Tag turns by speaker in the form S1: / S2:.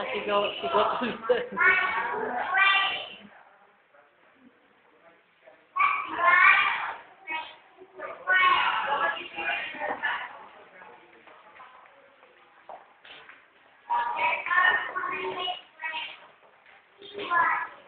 S1: Nasigaw, sigaw tuloy.
S2: What?